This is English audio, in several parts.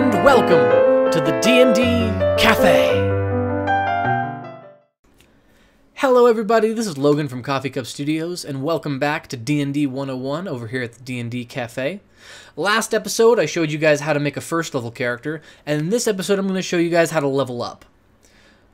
and welcome to the D&D Cafe. Hello everybody, this is Logan from Coffee Cup Studios and welcome back to D&D 101 over here at the D&D Cafe. Last episode I showed you guys how to make a first level character and in this episode I'm going to show you guys how to level up.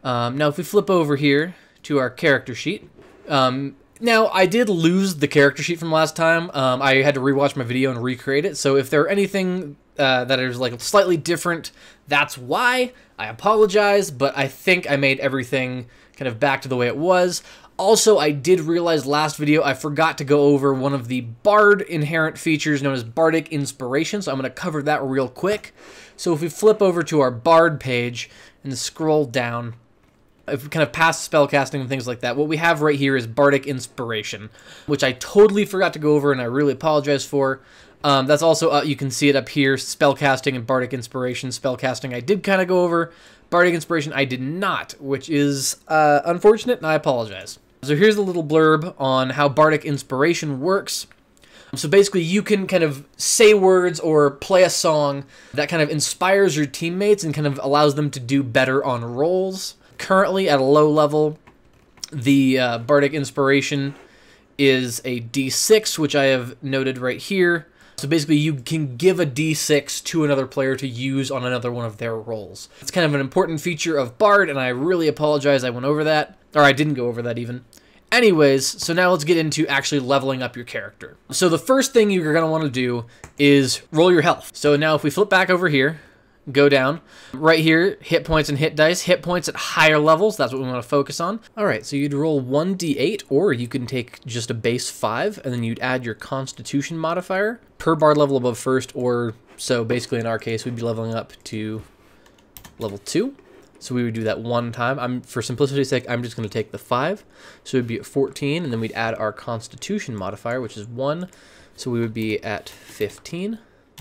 Um, now if we flip over here to our character sheet, um, now, I did lose the character sheet from last time. Um, I had to rewatch my video and recreate it. So if there are anything uh, that is like slightly different, that's why. I apologize, but I think I made everything kind of back to the way it was. Also, I did realize last video I forgot to go over one of the Bard inherent features known as Bardic Inspiration, so I'm going to cover that real quick. So if we flip over to our Bard page and scroll down, kind of past spellcasting and things like that, what we have right here is Bardic Inspiration, which I totally forgot to go over and I really apologize for. Um, that's also, uh, you can see it up here, spellcasting and Bardic Inspiration. Spellcasting I did kind of go over, Bardic Inspiration I did not, which is uh, unfortunate and I apologize. So here's a little blurb on how Bardic Inspiration works. So basically, you can kind of say words or play a song that kind of inspires your teammates and kind of allows them to do better on rolls currently at a low level. The uh, Bardic Inspiration is a d6, which I have noted right here. So basically, you can give a d6 to another player to use on another one of their rolls. It's kind of an important feature of Bard, and I really apologize I went over that. Or I didn't go over that even. Anyways, so now let's get into actually leveling up your character. So the first thing you're going to want to do is roll your health. So now if we flip back over here, go down. Right here, hit points and hit dice. Hit points at higher levels, that's what we want to focus on. All right, so you'd roll 1d8, or you can take just a base 5, and then you'd add your constitution modifier per bard level above first, or so basically in our case, we'd be leveling up to level 2. So we would do that one time. I'm For simplicity's sake, I'm just going to take the 5. So we'd be at 14, and then we'd add our constitution modifier, which is 1. So we would be at 15.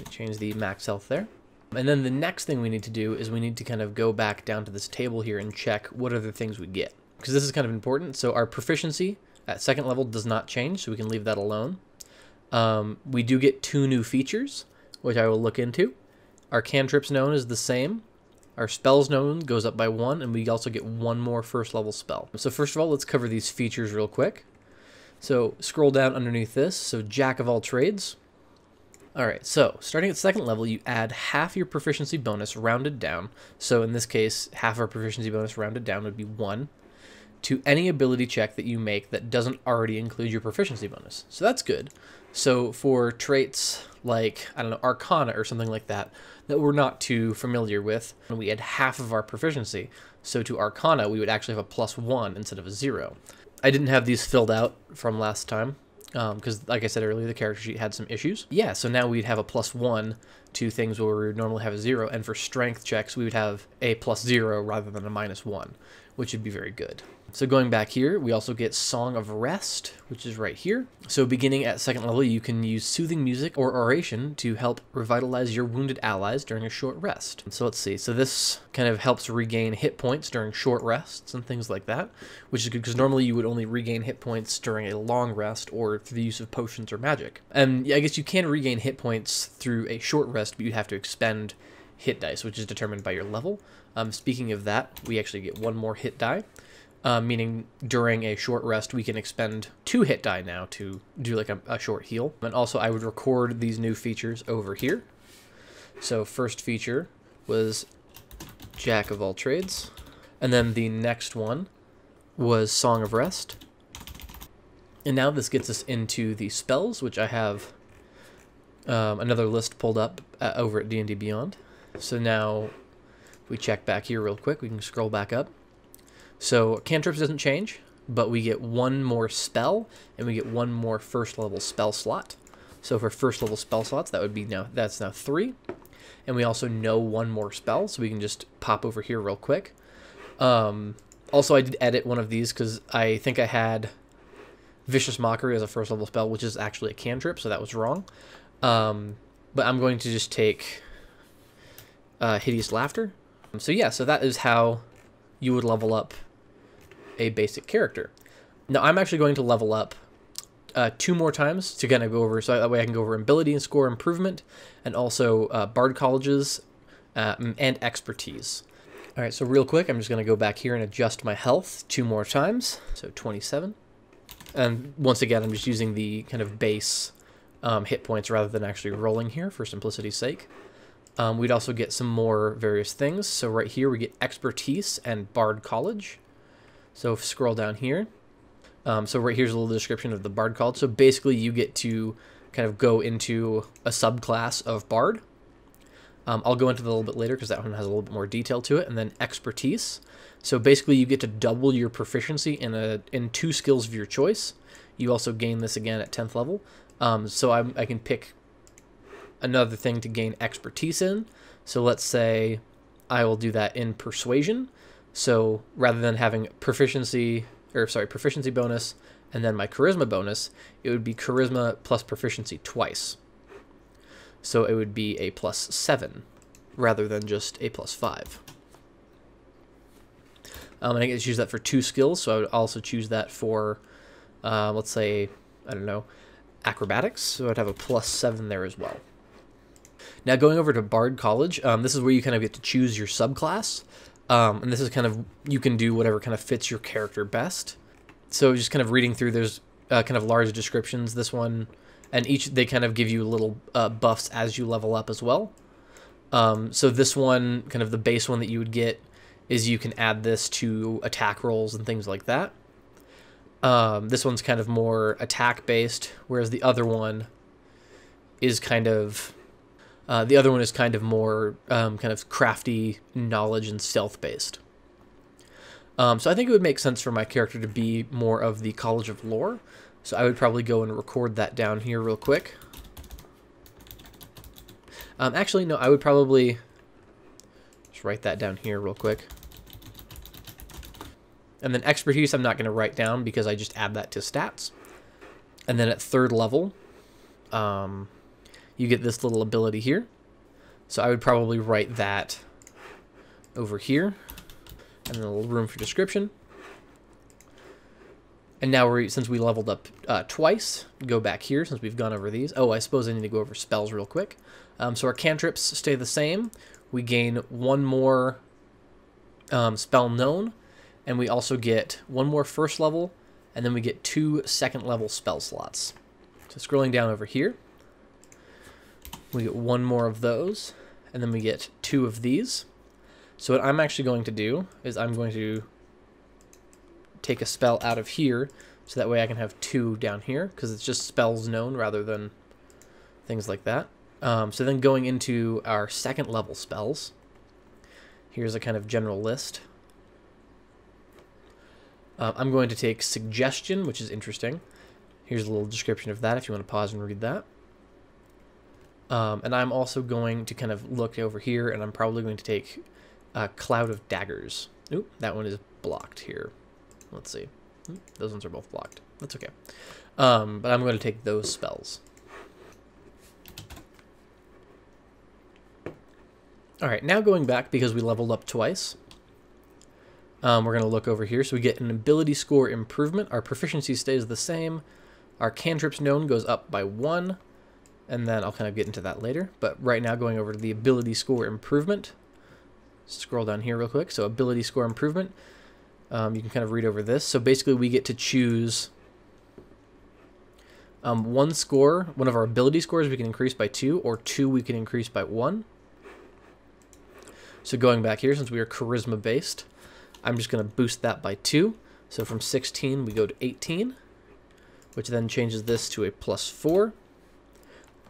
change the max health there. And then the next thing we need to do is we need to kind of go back down to this table here and check what other things we get. Because this is kind of important. So our proficiency at second level does not change, so we can leave that alone. Um, we do get two new features, which I will look into. Our cantrips known is the same. Our spells known goes up by one, and we also get one more first level spell. So first of all, let's cover these features real quick. So scroll down underneath this. So Jack of all trades. All right, so starting at second level, you add half your proficiency bonus rounded down. So in this case, half our proficiency bonus rounded down would be one to any ability check that you make that doesn't already include your proficiency bonus. So that's good. So for traits like, I don't know, Arcana or something like that, that we're not too familiar with, we add half of our proficiency. So to Arcana, we would actually have a plus one instead of a zero. I didn't have these filled out from last time, because um, like I said earlier, the character sheet had some issues. Yeah, so now we'd have a plus one to things where we would normally have a zero, and for strength checks, we would have a plus zero rather than a minus one, which would be very good. So going back here, we also get Song of Rest, which is right here. So beginning at second level, you can use soothing music or oration to help revitalize your wounded allies during a short rest. So let's see. So this kind of helps regain hit points during short rests and things like that, which is good because normally you would only regain hit points during a long rest or through the use of potions or magic. And I guess you can regain hit points through a short rest, but you'd have to expend hit dice, which is determined by your level. Um, speaking of that, we actually get one more hit die uh, meaning during a short rest we can expend two hit die now to do like a, a short heal. And also I would record these new features over here. So first feature was Jack of all trades. And then the next one was Song of Rest. And now this gets us into the spells, which I have um, another list pulled up uh, over at D&D Beyond. So now, we check back here real quick, we can scroll back up. So cantrips doesn't change, but we get one more spell, and we get one more first level spell slot. So for first level spell slots, that would be now that's now three. And we also know one more spell, so we can just pop over here real quick. Um, also, I did edit one of these because I think I had Vicious Mockery as a first level spell, which is actually a cantrip, so that was wrong. Um, but I'm going to just take uh, Hideous Laughter. So yeah, so that is how you would level up a basic character. Now I'm actually going to level up uh, two more times to kind of go over, so that way I can go over ability and score improvement, and also uh, Bard College's uh, and expertise. All right, so real quick, I'm just going to go back here and adjust my health two more times. So 27. And once again, I'm just using the kind of base um, hit points rather than actually rolling here for simplicity's sake. Um, we'd also get some more various things. So right here, we get expertise and Bard College. So if scroll down here. Um, so right here's a little description of the Bard College. So basically, you get to kind of go into a subclass of Bard. Um, I'll go into that a little bit later because that one has a little bit more detail to it. And then expertise. So basically, you get to double your proficiency in a in two skills of your choice. You also gain this again at 10th level. Um, so I'm, I can pick another thing to gain expertise in. So let's say I will do that in persuasion. So rather than having proficiency, or sorry, proficiency bonus and then my charisma bonus, it would be charisma plus proficiency twice. So it would be a plus 7 rather than just a plus 5. Um, and I get to choose that for two skills, so I would also choose that for, uh, let's say, I don't know, acrobatics, so I'd have a plus 7 there as well. Now going over to Bard College, um, this is where you kind of get to choose your subclass, um, and this is kind of, you can do whatever kind of fits your character best. So just kind of reading through, there's uh, kind of large descriptions, this one and each they kind of give you little uh, buffs as you level up as well. Um, so this one, kind of the base one that you would get, is you can add this to attack rolls and things like that. Um, this one's kind of more attack based, whereas the other one is kind of uh, the other one is kind of more um, kind of crafty knowledge and stealth based. Um, so I think it would make sense for my character to be more of the College of Lore, so I would probably go and record that down here real quick. Um, actually, no, I would probably just write that down here real quick. And then expertise I'm not going to write down because I just add that to stats. And then at third level, um, you get this little ability here. So I would probably write that over here. And then a little room for description. And now we're since we leveled up uh, twice, go back here since we've gone over these. Oh, I suppose I need to go over spells real quick. Um, so our cantrips stay the same. We gain one more um, spell known, and we also get one more first level, and then we get two second level spell slots. So scrolling down over here, we get one more of those, and then we get two of these. So what I'm actually going to do is I'm going to take a spell out of here so that way I can have two down here because it's just spells known rather than things like that. Um, so then going into our second level spells, here's a kind of general list. Uh, I'm going to take Suggestion, which is interesting. Here's a little description of that if you want to pause and read that. Um, and I'm also going to kind of look over here, and I'm probably going to take a Cloud of Daggers. Oop, that one is blocked here. Let's see. Hmm, those ones are both blocked. That's okay. Um, but I'm going to take those spells. Alright, now going back because we leveled up twice. Um, we're going to look over here. So we get an ability score improvement. Our proficiency stays the same. Our cantrips known goes up by one. And then I'll kind of get into that later. But right now going over to the ability score improvement. Scroll down here real quick. So ability score improvement. Um, you can kind of read over this. So basically we get to choose um, one score, one of our ability scores we can increase by two, or two we can increase by one. So going back here, since we are charisma based, I'm just going to boost that by two. So from 16 we go to 18, which then changes this to a plus four.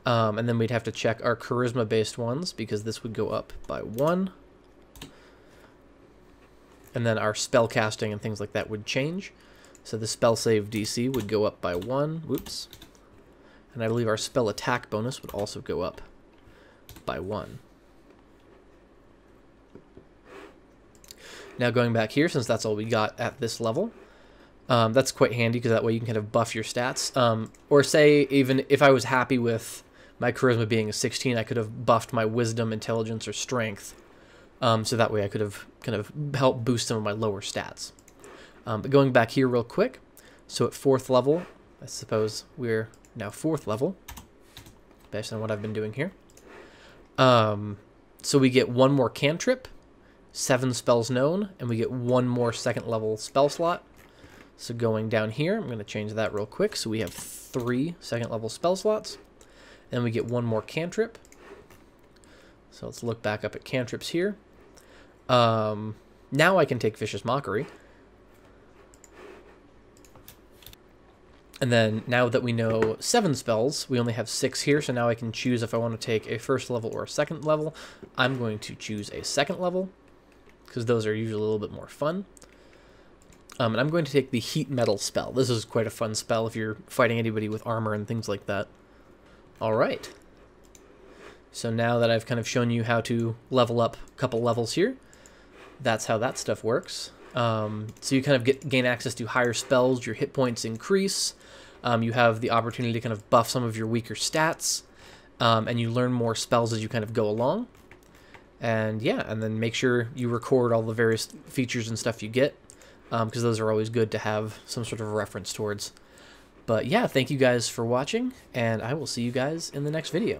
Um, and then we'd have to check our charisma based ones because this would go up by one and then our spell casting and things like that would change. So the spell save DC would go up by one. Whoops. And I believe our spell attack bonus would also go up by one. Now going back here, since that's all we got at this level, um, that's quite handy because that way you can kind of buff your stats. Um, or say even if I was happy with my charisma being a 16, I could have buffed my wisdom, intelligence, or strength um, so that way I could have kind of helped boost some of my lower stats. Um, but going back here real quick, so at fourth level, I suppose we're now fourth level, based on what I've been doing here. Um, so we get one more cantrip, seven spells known, and we get one more second level spell slot. So going down here, I'm going to change that real quick. So we have three second level spell slots. And we get one more cantrip. So let's look back up at cantrips here. Um, now I can take Vicious Mockery. And then now that we know seven spells, we only have six here, so now I can choose if I want to take a first level or a second level. I'm going to choose a second level, because those are usually a little bit more fun. Um, and I'm going to take the Heat Metal spell. This is quite a fun spell if you're fighting anybody with armor and things like that. Alright. So now that I've kind of shown you how to level up a couple levels here, that's how that stuff works. Um, so you kind of get gain access to higher spells, your hit points increase, um, you have the opportunity to kind of buff some of your weaker stats, um, and you learn more spells as you kind of go along. And yeah, and then make sure you record all the various features and stuff you get, because um, those are always good to have some sort of reference towards. But yeah, thank you guys for watching, and I will see you guys in the next video.